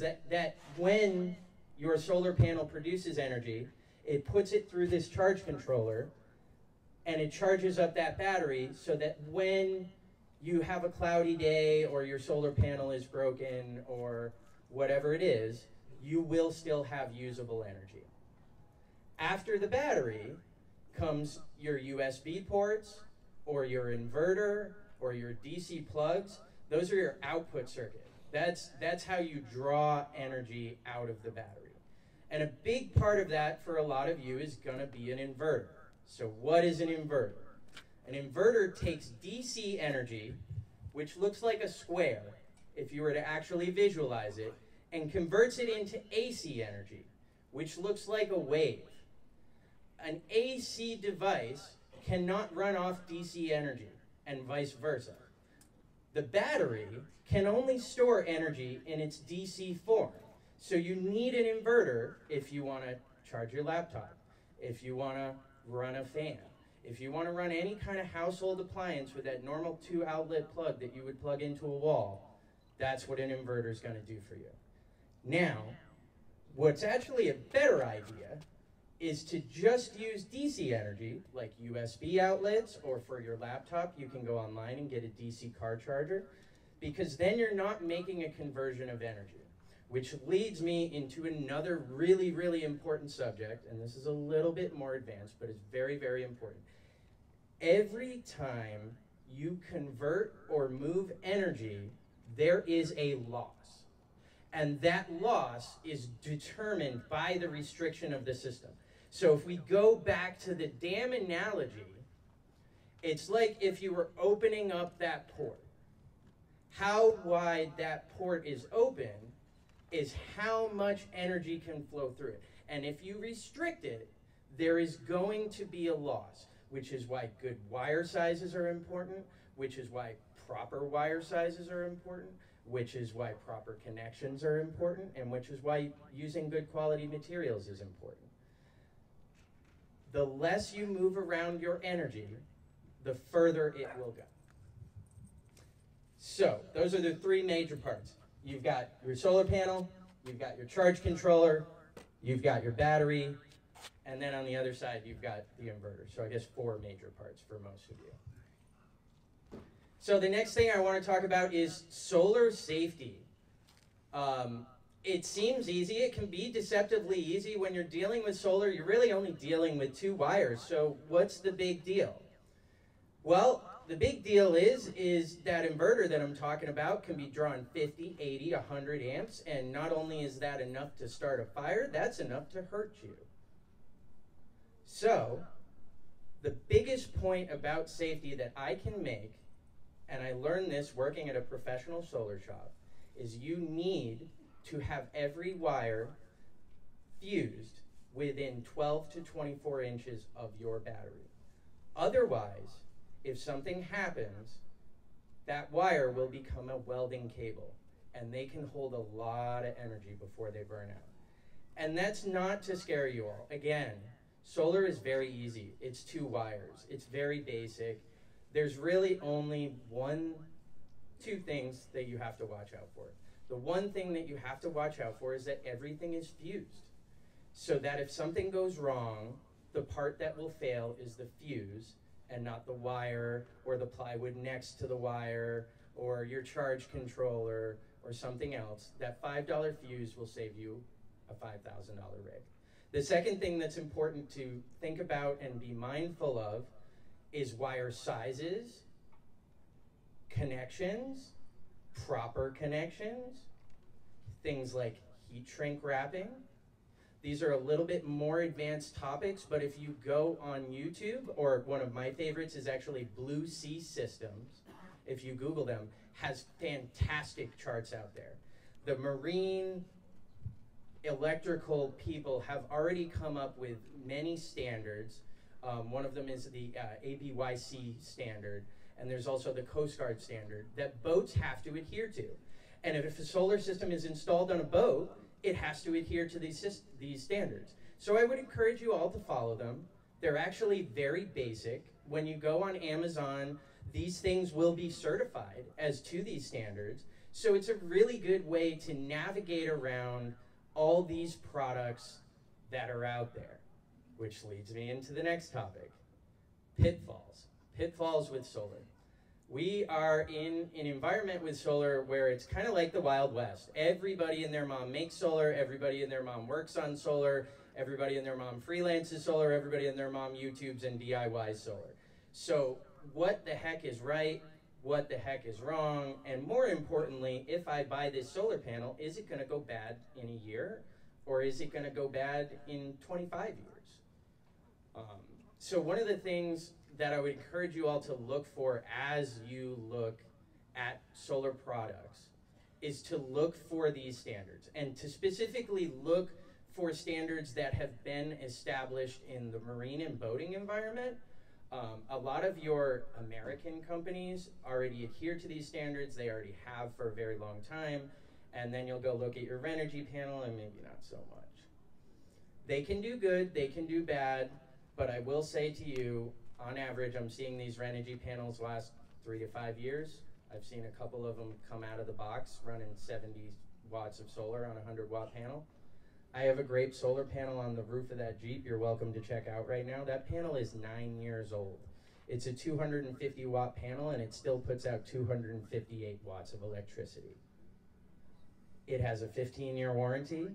that, that when your solar panel produces energy, it puts it through this charge controller and it charges up that battery so that when you have a cloudy day or your solar panel is broken or whatever it is, you will still have usable energy. After the battery comes your USB ports or your inverter or your DC plugs. Those are your output circuit. That's, that's how you draw energy out of the battery. And a big part of that for a lot of you is going to be an inverter. So what is an inverter? An inverter takes DC energy, which looks like a square if you were to actually visualize it, and converts it into AC energy, which looks like a wave. An AC device cannot run off DC energy, and vice versa. The battery can only store energy in its DC form. So you need an inverter if you want to charge your laptop, if you want to run a fan, if you want to run any kind of household appliance with that normal two outlet plug that you would plug into a wall, that's what an inverter is going to do for you. Now, what's actually a better idea is to just use DC energy, like USB outlets, or for your laptop, you can go online and get a DC car charger, because then you're not making a conversion of energy. Which leads me into another really, really important subject, and this is a little bit more advanced, but it's very, very important. Every time you convert or move energy, there is a loss. And that loss is determined by the restriction of the system. So if we go back to the dam analogy, it's like if you were opening up that port. How wide that port is open is how much energy can flow through it. And if you restrict it, there is going to be a loss, which is why good wire sizes are important, which is why proper wire sizes are important, which is why proper connections are important, and which is why using good quality materials is important the less you move around your energy, the further it will go. So, those are the three major parts. You've got your solar panel, you've got your charge controller, you've got your battery, and then on the other side, you've got the inverter. So I guess four major parts for most of you. So the next thing I want to talk about is solar safety. Um, it seems easy. It can be deceptively easy. When you're dealing with solar, you're really only dealing with two wires. So what's the big deal? Well, the big deal is, is that inverter that I'm talking about can be drawing 50, 80, 100 amps. And not only is that enough to start a fire, that's enough to hurt you. So, the biggest point about safety that I can make, and I learned this working at a professional solar shop, is you need to have every wire fused within 12 to 24 inches of your battery. Otherwise, if something happens, that wire will become a welding cable and they can hold a lot of energy before they burn out. And that's not to scare you all. Again, solar is very easy. It's two wires. It's very basic. There's really only one, two things that you have to watch out for. The one thing that you have to watch out for is that everything is fused. So that if something goes wrong, the part that will fail is the fuse and not the wire or the plywood next to the wire or your charge controller or something else. That $5 fuse will save you a $5,000 rig. The second thing that's important to think about and be mindful of is wire sizes, connections, proper connections, things like heat shrink wrapping. These are a little bit more advanced topics, but if you go on YouTube, or one of my favorites is actually Blue Sea Systems, if you Google them, has fantastic charts out there. The marine electrical people have already come up with many standards. Um, one of them is the uh, ABYC standard, and there's also the Coast Guard standard that boats have to adhere to. And if a solar system is installed on a boat, it has to adhere to these, these standards. So I would encourage you all to follow them. They're actually very basic. When you go on Amazon, these things will be certified as to these standards. So it's a really good way to navigate around all these products that are out there, which leads me into the next topic pitfalls. Pitfalls with solar. We are in an environment with solar where it's kind of like the Wild West. Everybody and their mom makes solar, everybody and their mom works on solar, everybody and their mom freelances solar, everybody and their mom YouTubes and DIYs solar. So, what the heck is right? What the heck is wrong? And more importantly, if I buy this solar panel, is it going to go bad in a year? Or is it going to go bad in 25 years? Um, so, one of the things that I would encourage you all to look for as you look at solar products is to look for these standards and to specifically look for standards that have been established in the marine and boating environment. Um, a lot of your American companies already adhere to these standards, they already have for a very long time, and then you'll go look at your Renogy panel and maybe not so much. They can do good, they can do bad, but I will say to you, on average, I'm seeing these Renogy panels last three to five years. I've seen a couple of them come out of the box running 70 watts of solar on a 100 watt panel. I have a great solar panel on the roof of that Jeep you're welcome to check out right now. That panel is nine years old. It's a 250 watt panel and it still puts out 258 watts of electricity. It has a 15 year warranty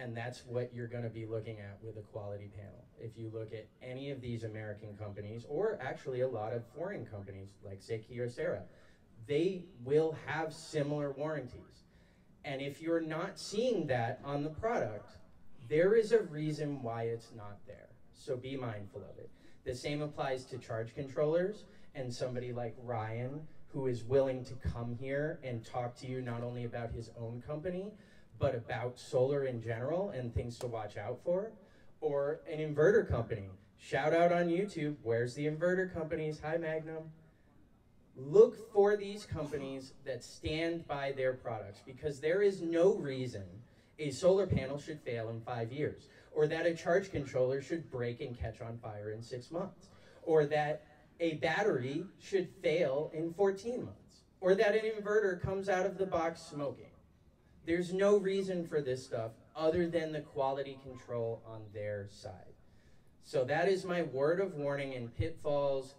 and that's what you're going to be looking at with a quality panel. If you look at any of these American companies, or actually a lot of foreign companies like say Kyocera, they will have similar warranties. And if you're not seeing that on the product, there is a reason why it's not there. So be mindful of it. The same applies to charge controllers and somebody like Ryan who is willing to come here and talk to you not only about his own company, but about solar in general and things to watch out for, or an inverter company. Shout out on YouTube, where's the inverter companies? Hi, Magnum. Look for these companies that stand by their products because there is no reason a solar panel should fail in five years, or that a charge controller should break and catch on fire in six months, or that a battery should fail in 14 months, or that an inverter comes out of the box smoking. There's no reason for this stuff other than the quality control on their side. So that is my word of warning and pitfalls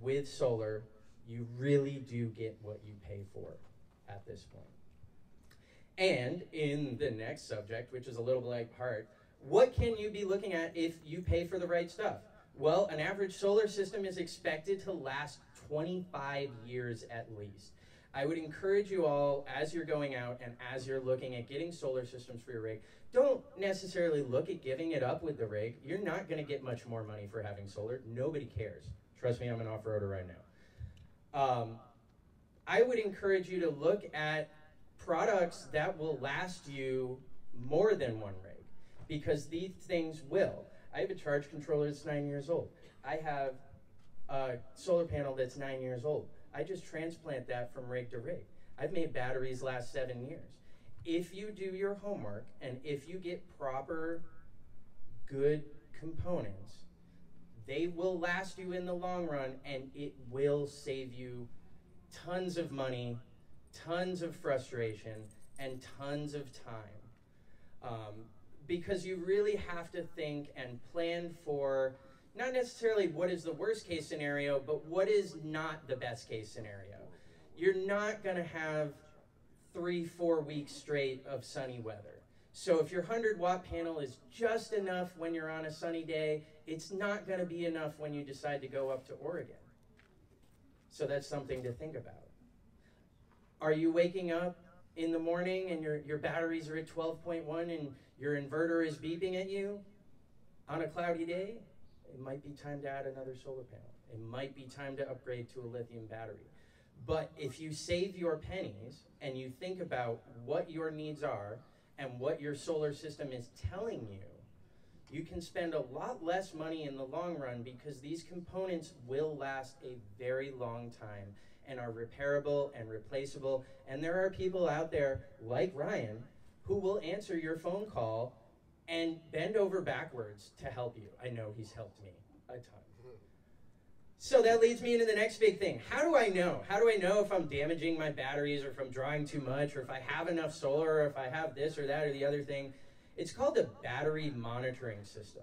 with solar. You really do get what you pay for at this point. And in the next subject, which is a little like heart, what can you be looking at if you pay for the right stuff? Well, an average solar system is expected to last 25 years at least. I would encourage you all, as you're going out and as you're looking at getting solar systems for your rig, don't necessarily look at giving it up with the rig. You're not going to get much more money for having solar. Nobody cares. Trust me, I'm an off-roader right now. Um, I would encourage you to look at products that will last you more than one rig because these things will. I have a charge controller that's nine years old. I have a solar panel that's nine years old. I just transplant that from rig to rig. I've made batteries last seven years. If you do your homework and if you get proper, good components, they will last you in the long run and it will save you tons of money, tons of frustration, and tons of time. Um, because you really have to think and plan for not necessarily what is the worst case scenario, but what is not the best case scenario. You're not going to have three, four weeks straight of sunny weather. So if your 100 watt panel is just enough when you're on a sunny day, it's not going to be enough when you decide to go up to Oregon. So that's something to think about. Are you waking up in the morning and your, your batteries are at 12.1 and your inverter is beeping at you on a cloudy day? It might be time to add another solar panel. It might be time to upgrade to a lithium battery. But if you save your pennies and you think about what your needs are and what your solar system is telling you, you can spend a lot less money in the long run because these components will last a very long time and are repairable and replaceable. And there are people out there like Ryan who will answer your phone call and bend over backwards to help you. I know he's helped me a ton. So that leads me into the next big thing. How do I know? How do I know if I'm damaging my batteries or if I'm drawing too much or if I have enough solar or if I have this or that or the other thing? It's called the battery monitoring system.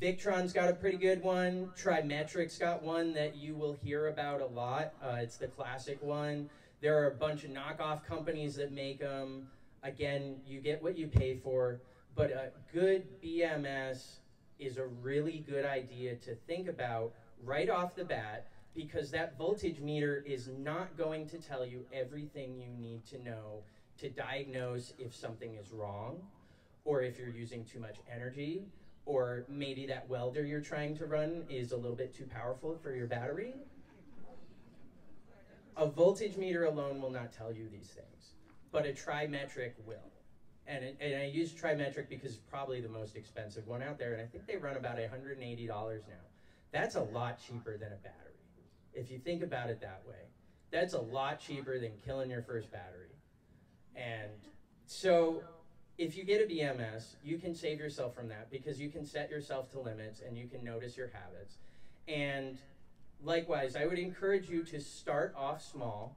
Victron's got a pretty good one. Trimetric's got one that you will hear about a lot. Uh, it's the classic one. There are a bunch of knockoff companies that make them. Again, you get what you pay for, but a good BMS is a really good idea to think about right off the bat because that voltage meter is not going to tell you everything you need to know to diagnose if something is wrong or if you're using too much energy or maybe that welder you're trying to run is a little bit too powerful for your battery. A voltage meter alone will not tell you these things, but a trimetric will. And, and I use trimetric because it's probably the most expensive one out there, and I think they run about $180 now. That's a lot cheaper than a battery. If you think about it that way, that's a lot cheaper than killing your first battery. And so if you get a BMS, you can save yourself from that because you can set yourself to limits and you can notice your habits. And likewise, I would encourage you to start off small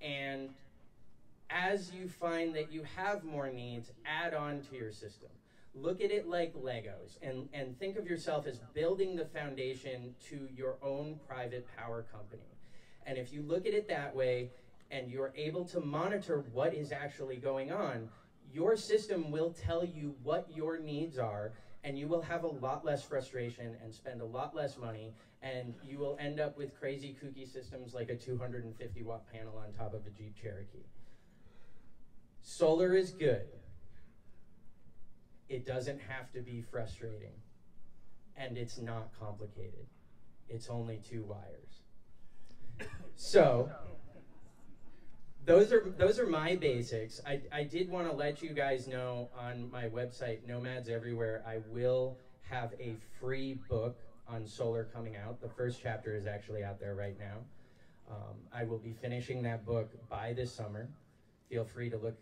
and as you find that you have more needs, add on to your system. Look at it like Legos and, and think of yourself as building the foundation to your own private power company. And if you look at it that way and you're able to monitor what is actually going on, your system will tell you what your needs are and you will have a lot less frustration and spend a lot less money and you will end up with crazy kooky systems like a 250 watt panel on top of a Jeep Cherokee. Solar is good. It doesn't have to be frustrating and it's not complicated. It's only two wires. So, those are those are my basics. I, I did want to let you guys know on my website, Nomads Everywhere, I will have a free book on solar coming out. The first chapter is actually out there right now. Um, I will be finishing that book by this summer. Feel free to look,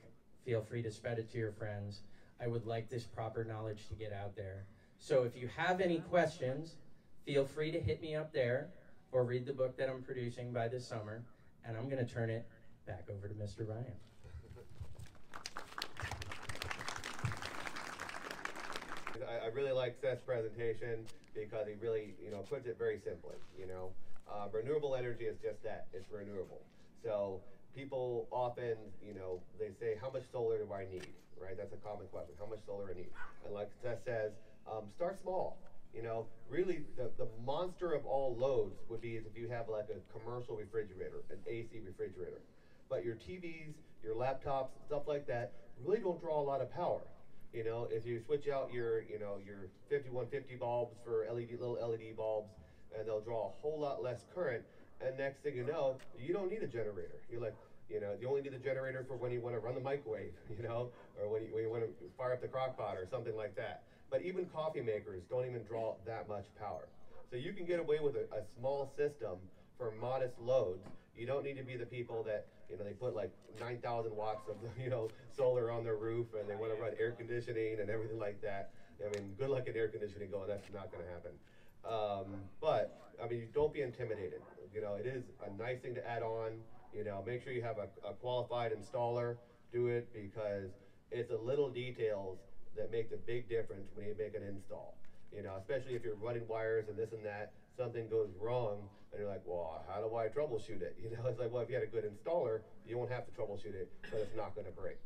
feel free to spread it to your friends. I would like this proper knowledge to get out there. So if you have any questions, feel free to hit me up there or read the book that I'm producing by this summer, and I'm going to turn it back over to Mr. Ryan. I, really like Seth's presentation because he really, you know, puts it very simply. You know, uh, renewable energy is just that; it's renewable. So people often, you know, they say, "How much solar do I need?" Right? That's a common question. How much solar do I need? And like Seth says, um, start small. You know, really, the, the monster of all loads would be if you have like a commercial refrigerator, an AC refrigerator. But your TVs, your laptops, stuff like that really don't draw a lot of power. You know, if you switch out your, you know, your 5150 bulbs for LED, little LED bulbs, and they'll draw a whole lot less current, and next thing you know, you don't need a generator. You're like, you know, you only need a generator for when you want to run the microwave, you know, or when you, when you want to fire up the crock pot or something like that. But even coffee makers don't even draw that much power. So you can get away with a, a small system for modest loads. You don't need to be the people that you know, they put like 9,000 watts of, you know, solar on their roof and they want to run air conditioning and everything like that. I mean, good luck in air conditioning going, that's not going to happen. Um, but, I mean, don't be intimidated. You know, it is a nice thing to add on. You know, make sure you have a, a qualified installer do it because it's the little details that make the big difference when you make an install. You know, especially if you're running wires and this and that, something goes wrong, and you're like, well, how do I troubleshoot it? You know, it's like, well, if you had a good installer, you won't have to troubleshoot it, but it's not going to break.